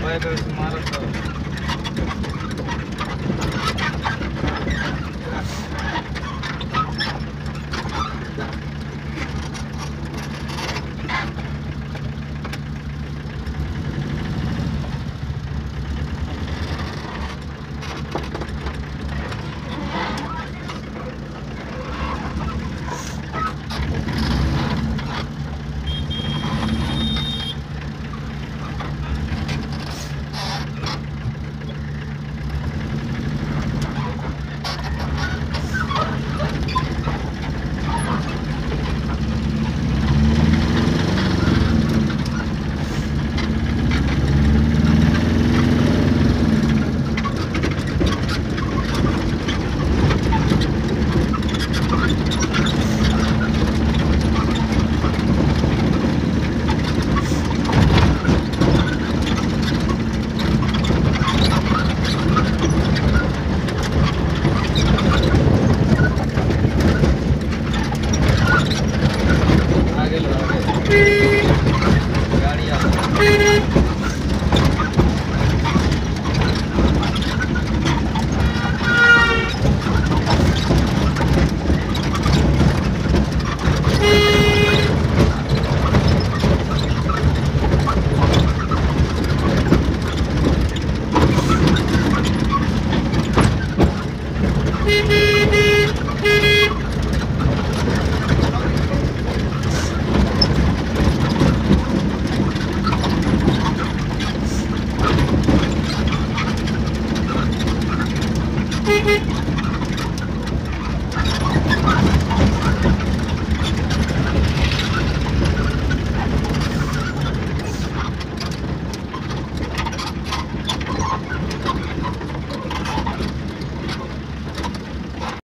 Bye bye, Maharashtra. Thank you.